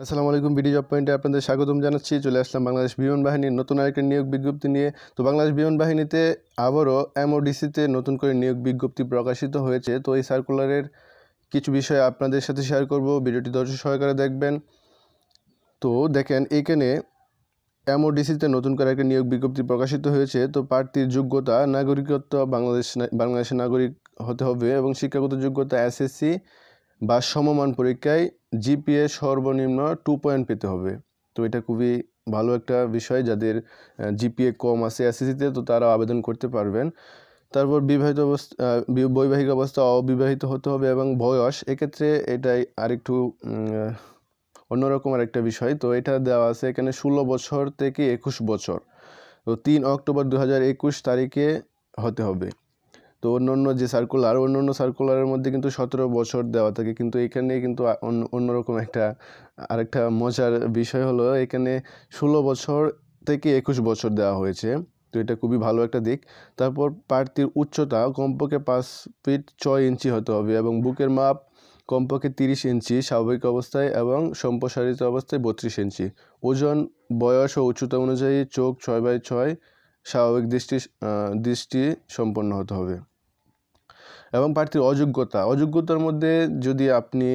আসসালামু আলাইকুম, BD job পয়েন্টে আপনাদের স্বাগতম জানাচ্ছি। চলে আসলাম বাংলাদেশ বিমান বাহিনীর নতুন আরেকটা নিয়োগ বিজ্ঞপ্তি নিয়ে। তো বাংলাদেশ বিমান বাহিনীতে আবারও এমওডিসিতে নতুন করে নিয়োগ বিজ্ঞপ্তি প্রকাশিত হয়েছে। তো এই সার্কুলারের কিছু বিষয় আপনাদের সাথে শেয়ার করব, ভিডিওটি ধৈর্য সহকারে দেখবেন। তো দেখেন, এখানে এমওডিসিতে নতুন করে একটা নিয়োগ বিজ্ঞপ্তি প্রকাশিত হয়েছে। তো প্রার্থীর যোগ্যতা, নাগরিকত্ব, বাংলাদেশ, বাংলাদেশের নাগরিক হতে হবে এবং শিক্ষাগত যোগ্যতা, এসএসসি বা সমমান পরীক্ষায় জিপিএ সর্বনিম্ন টু পয়েন্ট পেতে হবে। তো এটা খুবই ভালো একটা বিষয় যাদের জিপিএ কম আছে এসএসসিতে তো তারা আবেদন করতে পারবেন। তারপর বিবাহিত অবস্থা বৈবাহিক অবস্থা অবিবাহিত হতে হবে এবং বয়স, এক্ষেত্রে এটাই আরেকটু অন্যরকম একটা বিষয়। তো এটা দেওয়া আছে এখানে ষোলো বছর থেকে একুশ বছর। তো তিন অক্টোবর দু হাজার একুশ তারিখে হতে হবে। তো অন্য অন্য যে সার্কুলার অন্য অন্য সার্কুলারের মধ্যে কিন্তু সতেরো বছর দেওয়া থাকে। কিন্তু এখানে কিন্তু অন্যরকম একটা, আরেকটা মজার বিষয় হলো, এখানে ষোলো বছর থেকে একুশ বছর দেওয়া হয়েছে। তো এটা খুবই ভালো একটা দিক। তারপর প্রার্থীর উচ্চতা কমপক্ষে পাঁচ ফিট ছয় ইঞ্চি হতে হবে এবং বুকের মাপ কমপক্ষে তিরিশ ইঞ্চি, স্বাভাবিক অবস্থায় এবং সম্প্রসারিত অবস্থায় বত্রিশ ইঞ্চি। ওজন, বয়স ও উচ্চতা অনুযায়ী চোখ ছয় বাই ছয় স্বাভাবিক দৃষ্টি দৃষ্টি সম্পন্ন হতে হবে। এবং প্রার্থীর অযোগ্যতা। অযোগ্যতার মধ্যে যদি আপনি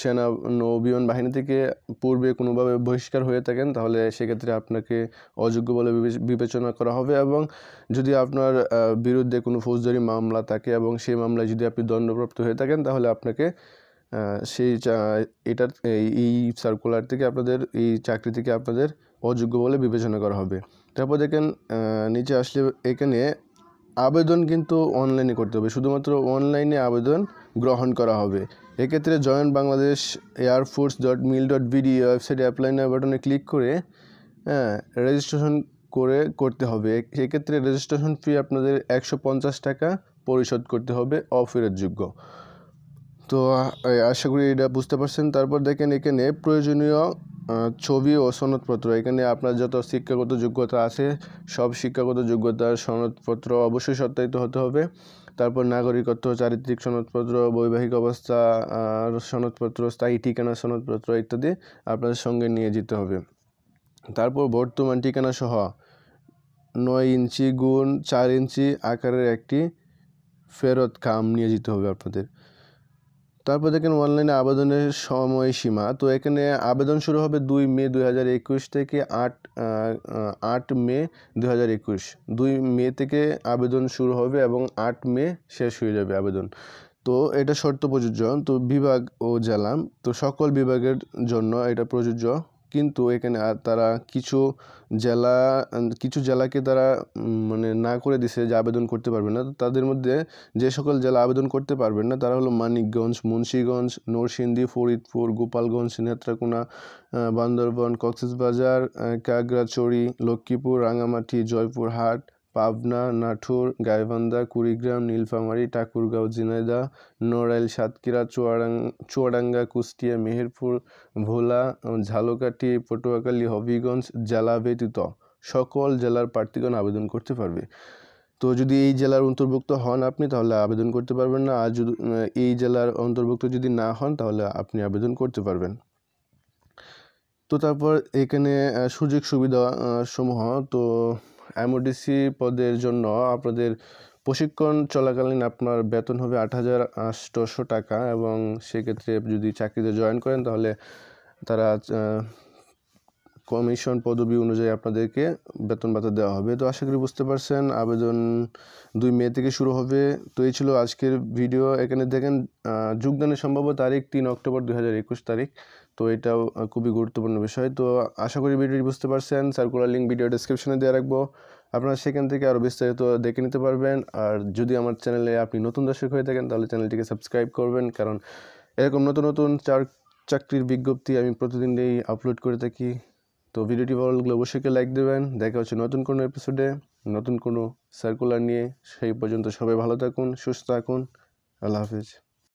সেনা, নৌবিমান বাহিনী থেকে পূর্বে কোনোভাবে বহিষ্কার হয়ে থাকেন, তাহলে সেক্ষেত্রে আপনাকে অযোগ্য বলে বিবেচনা করা হবে এবং যদি আপনার বিরুদ্ধে কোনো ফৌজদারি মামলা থাকে এবং সেই মামলায় যদি আপনি দণ্ডপ্রাপ্ত হয়ে থাকেন, তাহলে আপনাকে সেই এটার, এই সার্কুলার থেকে আপনাদের, এই চাকরি থেকে আপনাদের অযোগ্য বলে বিবেচনা করা হবে। তারপর দেখেন নিচে আসলে এখানে আবেদন কিন্তু অনলাইনে করতে হবে। শুধুমাত্র অনলাইনে আবেদন গ্রহণ করা হবে। এক্ষেত্রে join Bangladesh air force dot mil dot BD ওয়েবসাইটে অ্যাপ্লাই না বাটনে ক্লিক করে হ্যাঁ রেজিস্ট্রেশন করে করতে হবে। এক্ষেত্রে রেজিস্ট্রেশন ফি আপনাদের একশো পঞ্চাশ টাকা পরিশোধ করতে হবে, অফেরতযোগ্য। তো আশা করি এটা বুঝতে পারছেন। তারপর দেখেন এখানে প্রয়োজনীয় ছবি ও সনদপত্র। এখানে আপনার যত শিক্ষাগত যোগ্যতা আছে, সব শিক্ষাগত যোগ্যতার সনদপত্র অবশ্যই সত্যায়িত হতে হবে। তারপর নাগরিকত্ব, চারিত্রিক সনদপত্র, বৈবাহিক অবস্থা সনদপত্র, স্থায়ী ঠিকানা সনদপত্র ইত্যাদি আপনাদের সঙ্গে নিয়ে যেতে হবে। তারপর বর্তমান ঠিকানা সহ, নয় ইঞ্চি গুণ চার ইঞ্চি আকারের একটি ফেরত খাম নিয়ে যেতে হবে আপনাদের। তারপর দেখেন অনলাইনে আবেদনের সময়সীমা। তো এখানে আবেদন শুরু হবে দুই মে দুই হাজার একুশ থেকে আট আট মে দুই হাজার একুশ। দুই মে থেকে আবেদন শুরু হবে এবং আট মে শেষ হয়ে যাবে আবেদন। তো এটা শর্ত প্রযোজ্য। তো বিভাগ ও জেলাম তো সকল বিভাগের জন্য এটা প্রযোজ্য। কিন্তু এখানে তারা কিছু জেলা, কিছু জেলাকে তারা মানে না করে দিছে যে আবেদন করতে পারবে না। তাদের মধ্যে যে সকল জেলা আবেদন করতে পারবেন না, তারা হলো মানিকগঞ্জ, মুন্সীগঞ্জ, নরসিংদী, ফরিদপুর, গোপালগঞ্জ, নেত্রাকোনা বান্দরবন, কক্সবাজার কাগড়াছড়ি লক্ষ্মীপুর, রাঙামাটি, জয়পুরহাট পাবনা, নাঠুর, গাইবান্ধা, কুড়িগ্রাম, নীলফামারী, ঠাকুরগাঁও, ঝিনাইদহ, নড়াইল, সাতক্ষীরা, চুয়াডাং, চুয়াডাঙ্গা, কুষ্টিয়া, মেহেরপুর, ভোলা, ঝালকাঠি, পটুয়াখালী, হবিগঞ্জ, জেলা ব্যতীত সকল জেলার প্রার্থীগণ আবেদন করতে পারবে। তো যদি এই জেলার অন্তর্ভুক্ত হন আপনি, তাহলে আবেদন করতে পারবেন না। আর যদি এই জেলার অন্তর্ভুক্ত যদি না হন, তাহলে আপনি আবেদন করতে পারবেন। তো তারপর এখানে সুযোগ সুবিধা সমূহ, তো এমওডিসি পদের জন্য আপনাদের প্রশিক্ষণ চলাকালীন আপনার বেতন হবে আট হাজার আটশোশো টাকা এবং সেক্ষেত্রে যদি চাকরিতে জয়েন করেন তাহলে তারা কমিশন পদবি অনুযায়ী আপনাদেরকে বেতন ভাতা দেওয়া হবে। তো আশা করি বুঝতে পারছেন, আবেদন দুই মে থেকে শুরু হবে। তো এই ছিল আজকের ভিডিও। এখানে দেখেন যোগদানের সম্ভাব্য তারিখ তিন অক্টোবর দু হাজার একুশ তারিখ। তো এটাও খুবই গুরুত্বপূর্ণ বিষয়। তো আশা করি ভিডিওটি বুঝতে পারছেন। সার্কুলার লিঙ্ক ভিডিও ডিসক্রিপশনে দেওয়া রাখব। আপনারা সেখান থেকে আরও বিস্তারিত দেখে নিতে পারবেন। আর যদি আমার চ্যানেলে আপনি নতুন দর্শক হয়ে থাকেন, তাহলে চ্যানেলটিকে সাবস্ক্রাইব করবেন। কারণ এরকম নতুন নতুন চার, চাকরির বিজ্ঞপ্তি আমি প্রতিদিনই আপলোড করে থাকি। তো ভিডিওটি ভালো লাগলে অবশ্যই লাইক দেবেন। দেখা হচ্ছে নতুন কোনো এপিসোডে নতুন কোনো সার্কুলার নিয়ে। সেই পর্যন্ত সবাই ভালো থাকুন, সুস্থ থাকুন। আল্লাহ হাফিজ।